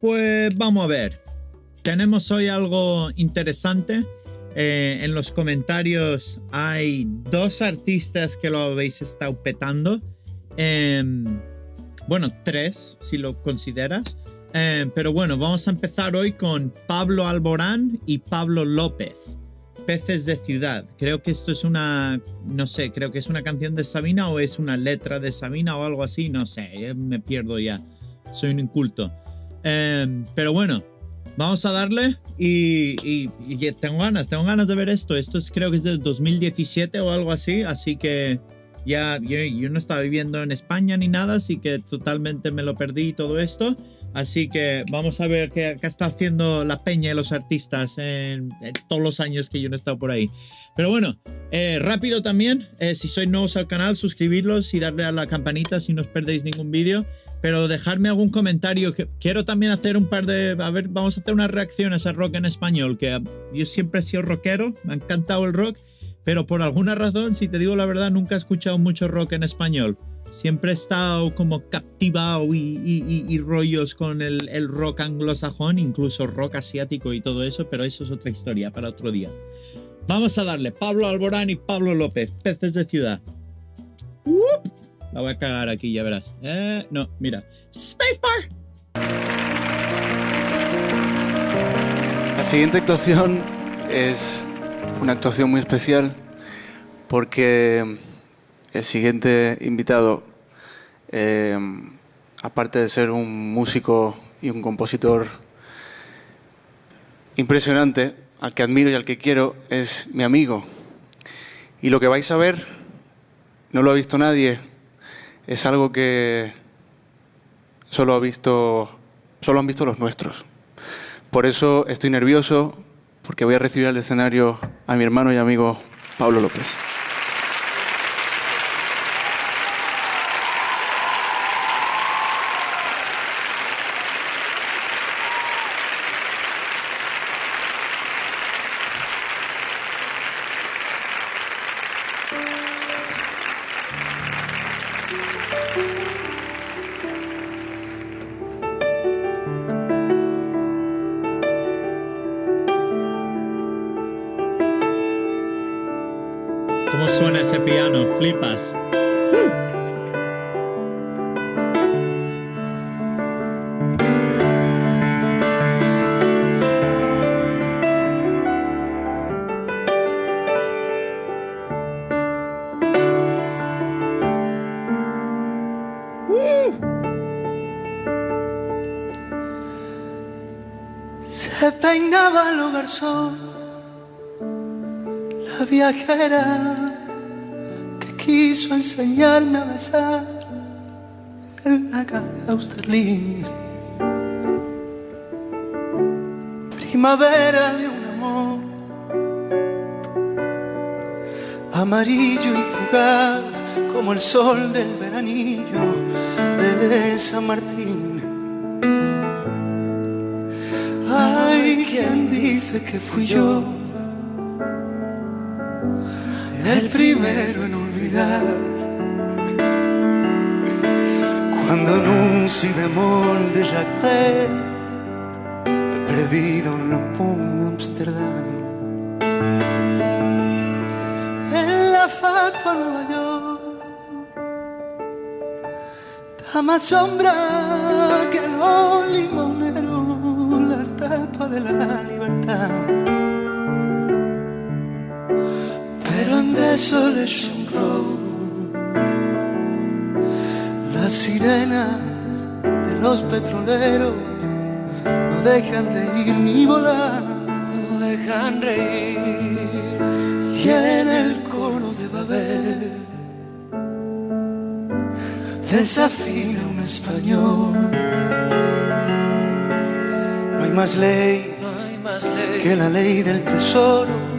Pues vamos a ver. Tenemos hoy algo interesante. Eh, en los comentarios hay dos artistas que lo habéis estado petando. Em, bueno, tres, si lo consideras. Em, pero bueno, vamos a empezar hoy con Pablo Alborán y Pablo López. Peces de ciudad. Creo que esto es una, no sé, creo que es una canción de Sabina o es una letra de Sabina o algo así, no sé, eh, me pierdo ya. Soy un inculto. Em, pero bueno, vamos a darle y, tengo ganas, tengo ganas de ver esto. Esto es, creo que es del 2017 o algo así, así que ya yo, no estaba viviendo en España ni nada, así que totalmente me lo perdí todo esto. Así que vamos a ver qué, está haciendo la peña y los artistas en, todos los años que yo no he estado por ahí. Pero bueno, eh, rápido también, eh, si sois nuevos al canal, suscribirlos y darle a la campanita si no os perdéis ningún vídeo pero dejarme algún comentario. Quiero también hacer un par de. A ver, vamos a hacer unas reacciones a rock en español, que yo siempre he sido rockero, me ha encantado el rock, pero por alguna razón, si te digo la verdad, nunca he escuchado mucho rock en español. Siempre he estado como captivado y, rollos con el, rock anglosajón, incluso rock asiático y todo eso, pero eso es otra historia para otro día. Vamos a darle Pablo Alborán y Pablo López, peces de ciudad. La voy a cagar aquí, ya verás. Eh, no, mira. Spacebar. La siguiente actuación es una actuación muy especial porque el siguiente invitado, eh, aparte de ser un músico y un compositor impresionante, al que admiro y al que quiero, es mi amigo. Y lo que vais a ver no lo ha visto nadie, es algo que solo, ha visto, solo han visto los nuestros. Por eso estoy nervioso, porque voy a recibir al escenario a mi hermano y amigo Pablo López. Flipas. Se peinaba el hogar la viajera quiso enseñarme a besar en la calle Austerlitz. Primavera de un amor amarillo y fugaz como el sol del veranillo de San Martín. Ay, quien dice que fui yo el primero en cuando en un si bemol de Jacques perdido en la Pont Amsterdam. En la fatua Nueva York, da más sombra que el limonero, la estatua de la libertad. En Desolation las sirenas de los petroleros no dejan reír ni volar, no dejan reír. Y en el coro de Babel desafina un español. No hay más ley, no hay más ley que la ley del tesoro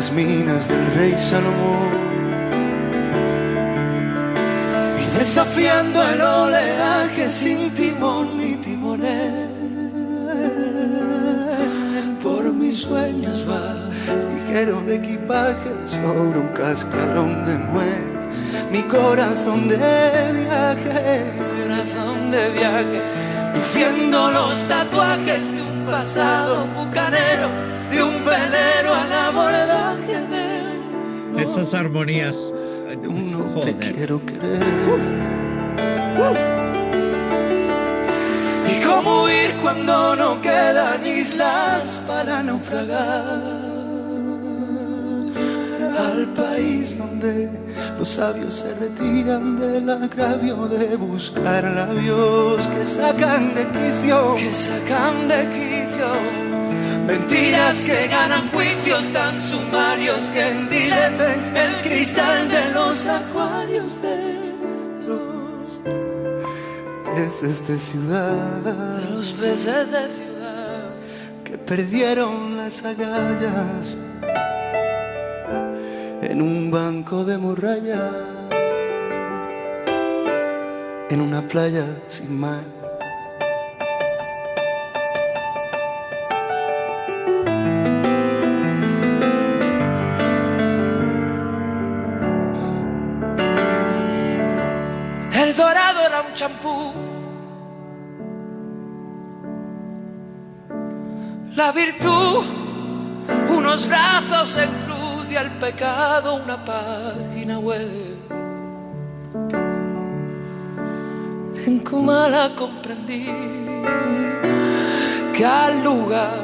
las minas del rey Salomón. Y desafiando el oleaje sin timón ni timonel. Por mis sueños va ligero de equipaje sobre un cascarón de nuez. Mi corazón de viaje, mi corazón de viaje luciendo los tatuajes de un pasado bucanero, de un velero al abordaje de Esas armonías. no te Joder. quiero querer. Y cómo huir cuando no quedan islas para naufragar al país donde los sabios se retiran del agravio de buscar labios que sacan de quicio, que sacan de quicio. Mentiras que ganan juicios tan sumarios que endilecen el cristal de los acuarios de los peces de ciudad. De los peces de ciudad que perdieron las agallas en un banco de morralla, en una playa sin mar. La virtud, unos brazos en cruz y el pecado, una página web. En Comala comprendí que al lugar,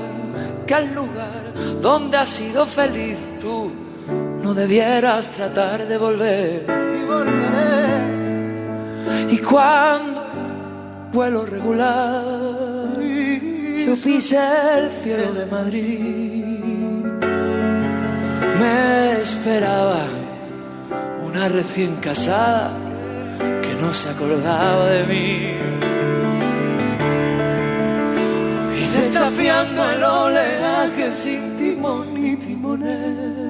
que al lugar donde has sido feliz tú, no debieras tratar de volver. Y. Y cuando vuelo regular, yo pisé el cielo de Madrid. Me esperaba una recién casada que no se acordaba de mí. Y desafiando el oleaje sin timón ni timonel.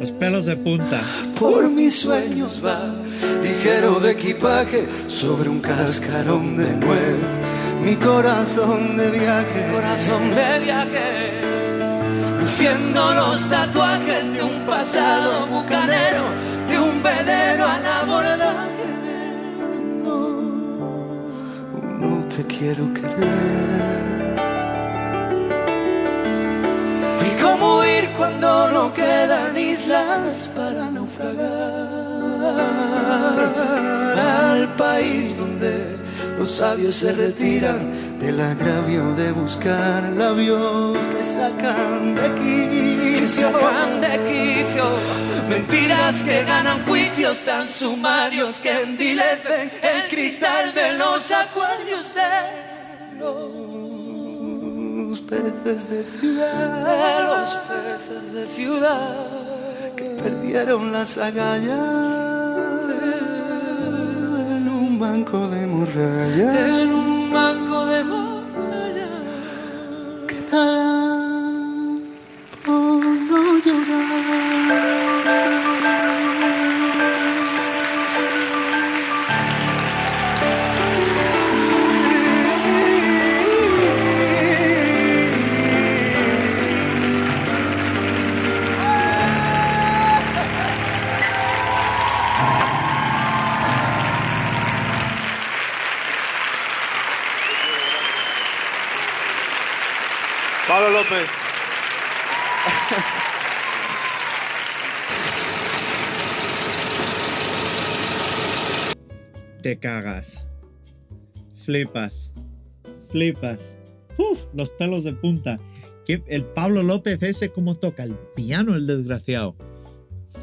Los pelos de punta. Por mis sueños va ligero de equipaje sobre un cascarón de nuez. Mi corazón de viaje, corazón de viaje, luciendo los tatuajes de un pasado bucanero, de un velero al abordaje de no, no te quiero querer. Cuando no quedan islas para naufragar al país donde los sabios se retiran del agravio de buscar labios que sacan de quicio. Que. Mentiras que ganan juicios tan sumarios que endilecen el cristal de los acuarios de los peces de ciudad. De los peces de ciudad que perdieron las agallas en un banco de morralla. En un banco de morralla. Que nada Te cagas. Flipas. Flipas. Uf, los pelos de punta. El Pablo López ese como toca el piano, el desgraciado.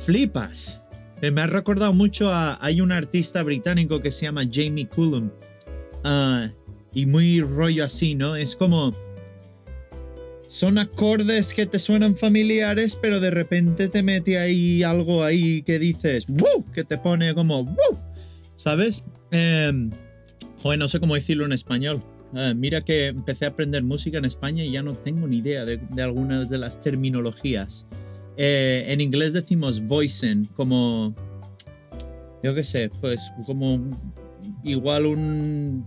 Flipas. Eh, Me ha recordado mucho a... Hay un artista británico que se llama Jamie Cullum. Ah, y muy rollo así, ¿no? Es como... Son acordes que te suenan familiares, pero de repente te mete ahí algo ahí que dices, ¡Woo! Que te pone como, ¡Woo! ¿Sabes? Eh, joder, no sé cómo decirlo en español. Eh, mira que empecé a aprender música en España y ya no tengo ni idea de, de algunas de las terminologías. Eh, en inglés decimos voicing, como. Yo qué sé, pues como. Igual un.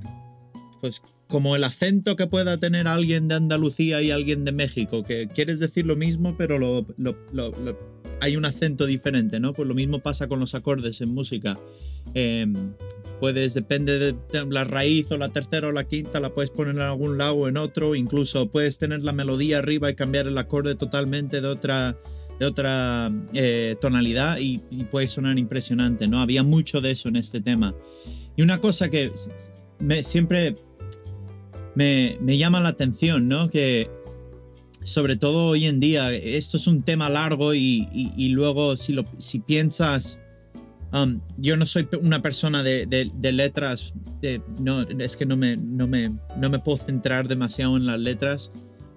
Pues como el acento que pueda tener alguien de Andalucía y alguien de México, que quieres decir lo mismo, pero hay un acento diferente, ¿no? Pues lo mismo pasa con los acordes en música. Em, puedes, depende de la raíz o la tercera o la quinta, la puedes poner en algún lado o en otro, incluso puedes tener la melodía arriba y cambiar el acorde totalmente de otra, de otra eh, tonalidad y, puede sonar impresionante, ¿no? Había mucho de eso en este tema. Y una cosa que me, siempre me, me llama la atención, ¿no? Que sobre todo hoy en día, esto es un tema largo y, y, luego si, lo, si piensas Um, yo no soy una persona de, de, letras, no, es que no me, no, me, no me puedo centrar demasiado en las letras.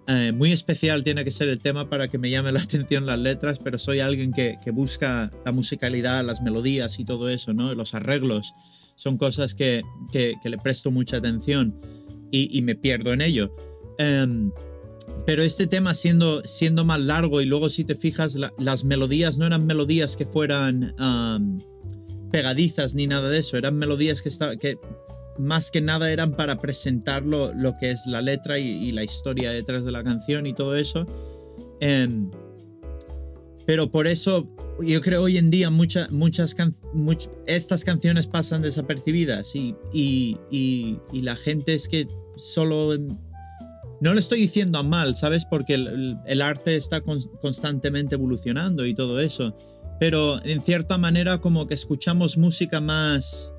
Eh, muy especial tiene que ser el tema para que me llame la atención las letras, pero soy alguien que, que busca la musicalidad, las melodías y todo eso, ¿no? Los arreglos son cosas que, que, le presto mucha atención y, me pierdo en ello. Um, pero este tema siendo, siendo más largo y luego si te fijas, las melodías no eran melodías que fueran... Pegadizas ni nada de eso, eran melodías que, que más que nada eran para presentar lo, que es la letra y, la historia detrás de la canción y todo eso. Em, pero por eso yo creo hoy en día muchas muchas estas canciones pasan desapercibidas y, y, la gente es que solo... No lo estoy diciendo a mal, ¿sabes? Porque el, arte está constantemente evolucionando y todo eso pero en cierta manera como que escuchamos música más,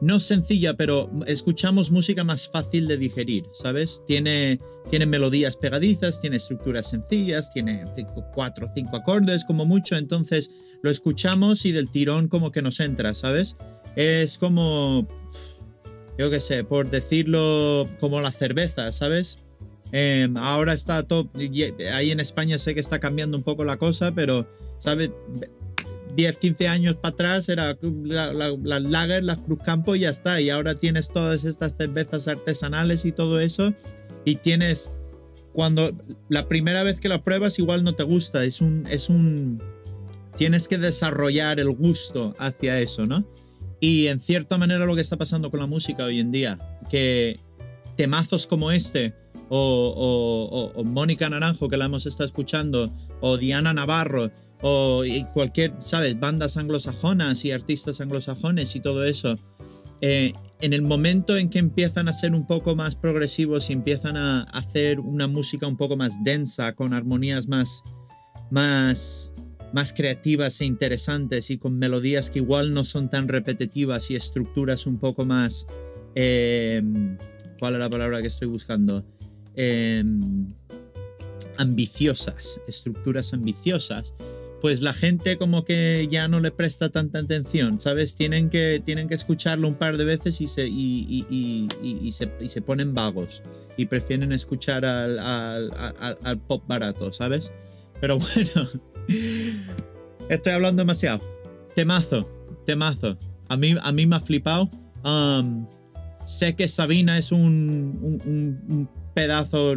no sencilla, pero escuchamos música más fácil de digerir, ¿sabes? Tiene, tiene melodías pegadizas, tiene estructuras sencillas, tiene cuatro o cinco acordes como mucho, entonces lo escuchamos y del tirón como que nos entra, ¿sabes? Es como, yo qué sé, por decirlo como la cerveza, ¿sabes? Em, ahora está todo, ahí en España sé que está cambiando un poco la cosa, pero, ¿sabes? 10, 15 años para atrás era las la, lager, las Cruz Campo y ya está. Y ahora tienes todas estas cervezas artesanales y todo eso. Y tienes, cuando la primera vez que la pruebas igual no te gusta. Es un, es un, tienes que desarrollar el gusto hacia eso, ¿no? Y en cierta manera lo que está pasando con la música hoy en día, que temazos como este, o, o Mónica Naranjo que la hemos estado escuchando, o Diana Navarro, o cualquier, ¿sabes? Bandas anglosajonas y artistas anglosajones y todo eso. Eh, en el momento en que empiezan a ser un poco más progresivos y empiezan a hacer una música un poco más densa, con armonías más, más, más creativas e interesantes y con melodías que igual no son tan repetitivas y estructuras un poco más... Eh, ¿Cuál es la palabra que estoy buscando? Eh, ambiciosas, estructuras ambiciosas pues la gente como que ya no le presta tanta atención, ¿sabes? Tienen que, tienen que escucharlo un par de veces y se, y, y, y, se, se, ponen vagos y prefieren escuchar al, al, al, pop barato, ¿sabes? Pero bueno, estoy hablando demasiado. Temazo, temazo. A mí, a mí me ha flipado. Um, sé que Sabina es un, un pedazo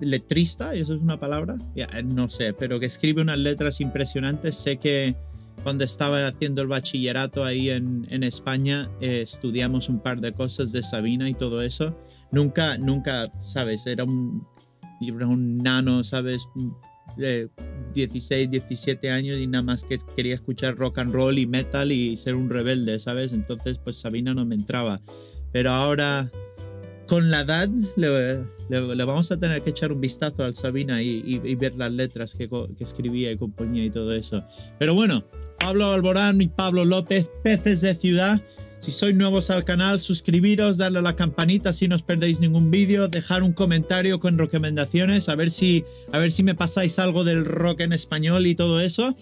letrista, ¿eso es una palabra? no sé, pero que escribe unas letras impresionantes. Sé que cuando estaba haciendo el bachillerato ahí en, en España, eh, estudiamos un par de cosas de Sabina y todo eso. Nunca, nunca, ¿sabes? Era un, un nano, ¿sabes? De 16, 17 años y nada más que quería escuchar rock and roll y metal y ser un rebelde, ¿sabes? Entonces, pues Sabina no me entraba. Pero ahora con la edad le, vamos a tener que echar un vistazo al Sabina y, ver las letras que, escribía y componía y todo eso. Pero bueno, Pablo Alborán y Pablo López, Peces de Ciudad. Si sois nuevos al canal, suscribiros, darle a la campanita si no os perdéis ningún vídeo, dejar un comentario con recomendaciones, a ver si, a ver si me pasáis algo del rock en español y todo eso.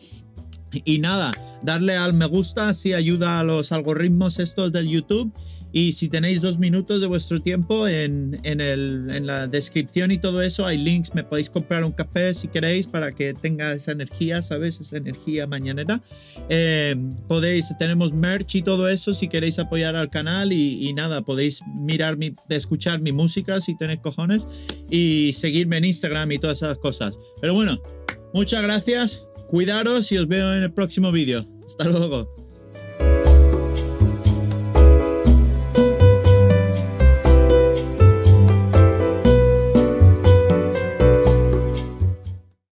Y nada, darle al me gusta si ayuda a los algoritmos estos del YouTube. Y si tenéis dos minutos de vuestro tiempo, en, en, el, en, la descripción y todo eso hay links. Me podéis comprar un café si queréis para que tenga esa energía, ¿sabes? Esa energía mañanera. Eh, podéis, tenemos merch y todo eso si queréis apoyar al canal. Y, y, nada, podéis mirar mi, escuchar mi música si tenéis cojones. Y seguirme en Instagram y todas esas cosas. Pero bueno, muchas gracias. Cuidaros y os veo en el próximo vídeo. Hasta luego.